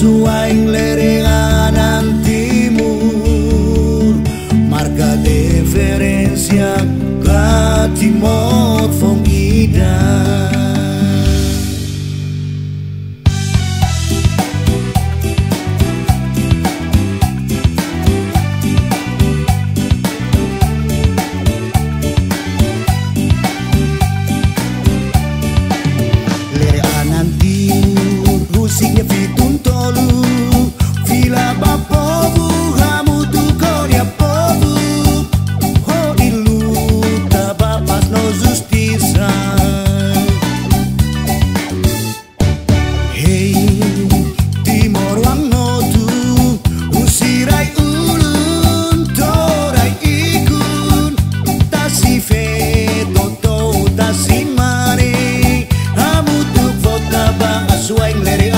Zuain leregan antimur. Marka diferentziak gatimor fongidan swing, let it